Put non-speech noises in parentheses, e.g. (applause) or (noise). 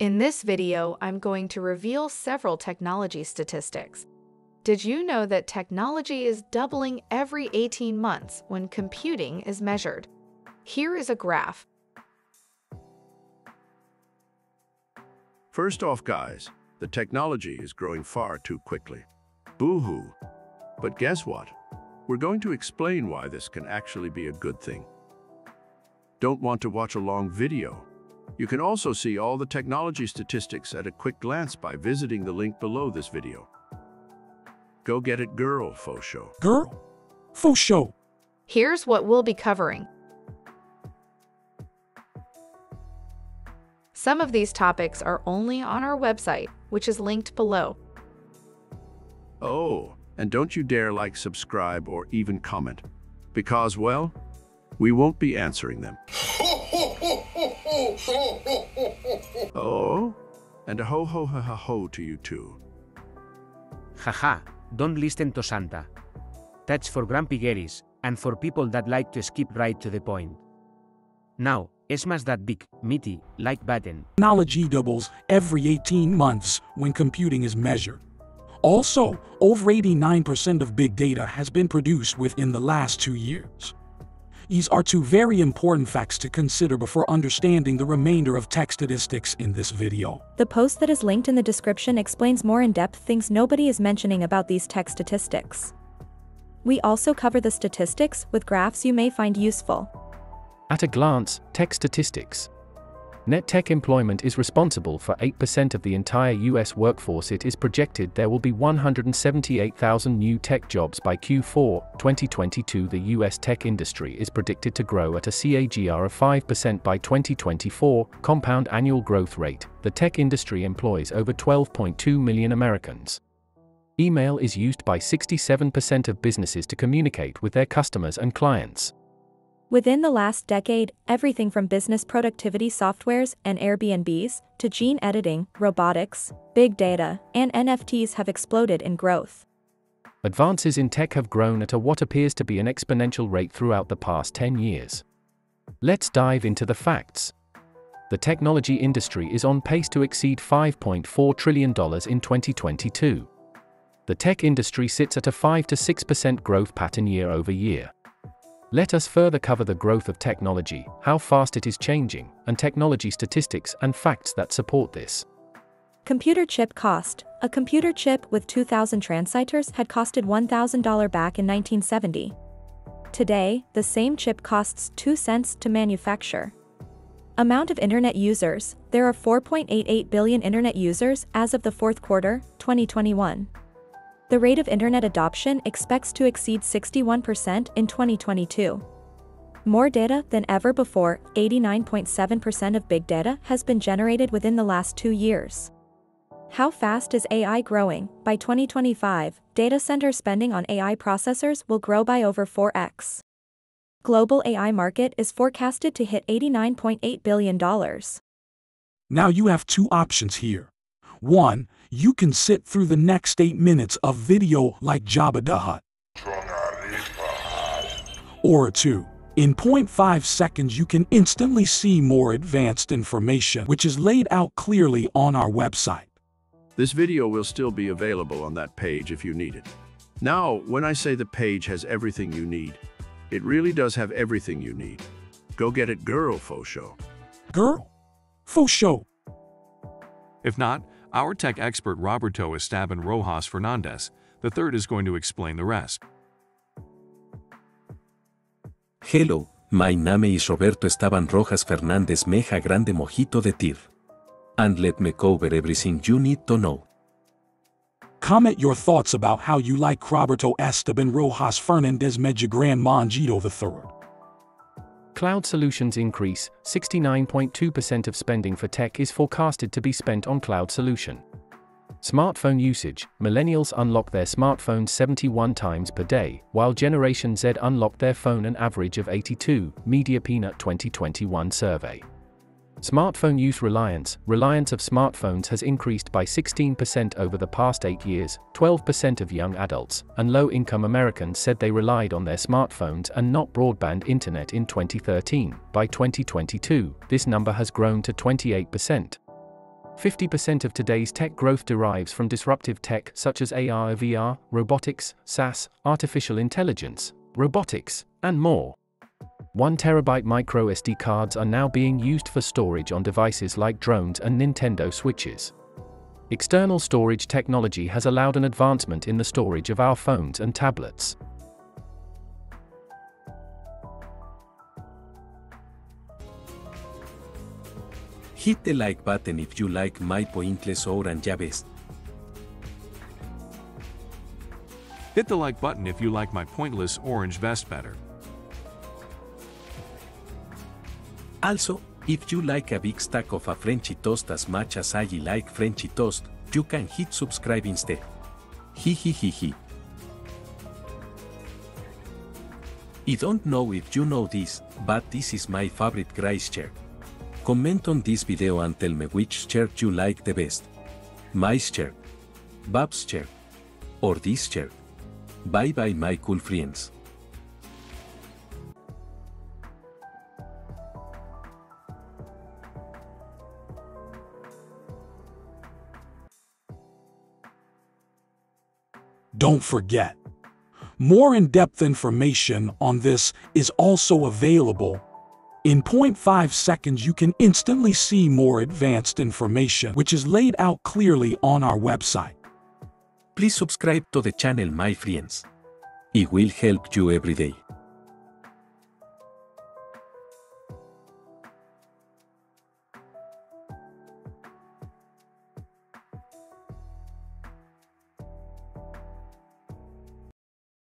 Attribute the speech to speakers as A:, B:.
A: In this video, I'm going to reveal several technology statistics. Did you know that technology is doubling every 18 months when computing is measured? Here is a graph.
B: First off, guys, the technology is growing far too quickly. Boo-hoo. But guess what? We're going to explain why this can actually be a good thing. Don't want to watch a long video? You can also see all the technology statistics at a quick glance by visiting the link below this video. Go get it, girl, faux show.
C: Girl? For sure.
A: Here's what we'll be covering. Some of these topics are only on our website, which is linked below.
B: Oh, and don't you dare like, subscribe, or even comment. Because, well, we won't be answering them. (laughs) Oh, Oh, and a ho ho ha ha ho to you too.
D: Haha, don't listen to Santa. That's for grumpy Garys, and for people that like to skip right to the point. Now, smash that big, meaty, like button.
C: Technology doubles every 18 months when computing is measured. Also, over 89% of big data has been produced within the last two years. These are two very important facts to consider before understanding the remainder of tech statistics in this video.
E: The post that is linked in the description explains more in-depth things nobody is mentioning about these tech statistics. We also cover the statistics with graphs you may find useful.
F: At a glance, tech statistics. Net tech employment is responsible for 8% of the entire US workforce. It is projected there will be 178,000 new tech jobs by Q4 2022. The US tech industry is predicted to grow at a CAGR of 5% by 2024, compound annual growth rate. The tech industry employs over 12.2 million Americans. Email is used by 67% of businesses to communicate with their customers and clients.
E: Within the last decade, everything from business productivity softwares and Airbnbs to gene editing, robotics, big data, and NFTs have exploded in growth.
F: Advances in tech have grown at a what appears to be an exponential rate throughout the past 10 years. Let's dive into the facts. The technology industry is on pace to exceed $5.4 trillion in 2022. The tech industry sits at a 5 to 6% growth pattern year over year. Let us further cover the growth of technology, how fast it is changing, and technology statistics and facts that support this.
E: Computer chip cost. A computer chip with 2,000 transistors had costed $1,000 back in 1970. Today, the same chip costs 2 cents to manufacture. Amount of internet users. There are 4.88 billion internet users as of the fourth quarter, 2021. The rate of internet adoption expects to exceed 61% in 2022. More data than ever before, 89.7% of big data has been generated within the last two years. How fast is AI growing? By 2025, data center spending on AI processors will grow by over 4x. Global AI market is forecasted to hit $89.8 billion.
C: Now you have two options here. One, you can sit through the next 8 minutes of video like Jabba the Hutt. Or two, in 0.5 seconds you can instantly see more advanced information which is laid out clearly on our website.
B: This video will still be available on that page if you need it. Now, when I say the page has everything you need, it really does have everything you need. Go get it, girl, faux show.
C: Girl? For sure.
G: If not, our tech expert Roberto Esteban Rojas Fernandez, the third is going to explain the rest.
H: Hello, my name is Roberto Esteban Rojas Fernandez Meja Grande Mojito de Tir. And let me cover everything you need to know.
C: Comment your thoughts about how you like Roberto Esteban Rojas Fernandez Meja Grand Mojito III.
F: Cloud solutions increase, 69.2% of spending for tech is forecasted to be spent on cloud solution. Smartphone usage Millennials unlock their smartphones 71 times per day, while Generation Z unlock their phone an average of 82, Media Peanut 2021 survey. Smartphone use reliance Reliance of smartphones has increased by 16% over the past eight years. 12% of young adults and low income Americans said they relied on their smartphones and not broadband internet in 2013. By 2022, this number has grown to 28%. 50% of today's tech growth derives from disruptive tech such as AR, VR, robotics, SaaS, artificial intelligence, robotics, and more. 1 terabyte micro SD cards are now being used for storage on devices like drones and Nintendo Switches. External storage technology has allowed an advancement in the storage of our phones and tablets.
H: Hit the like button if you like my pointless orange vest.
G: Hit the like button if you like my pointless orange vest better.
H: Also, if you like a big stack of a Frenchy toast as much as I like Frenchy toast, you can hit subscribe instead. Hihihihi. I don't know if you know this, but this is my favorite Grace chair. Comment on this video and tell me which chair you like the best. My chair. Bab's chair. Or this chair. Bye bye my cool friends.
C: Don't forget, more in-depth information on this is also available. In 0.5 seconds you can instantly see more advanced information which is laid out clearly on our website.
H: Please subscribe to the channel my friends. It will help you every day.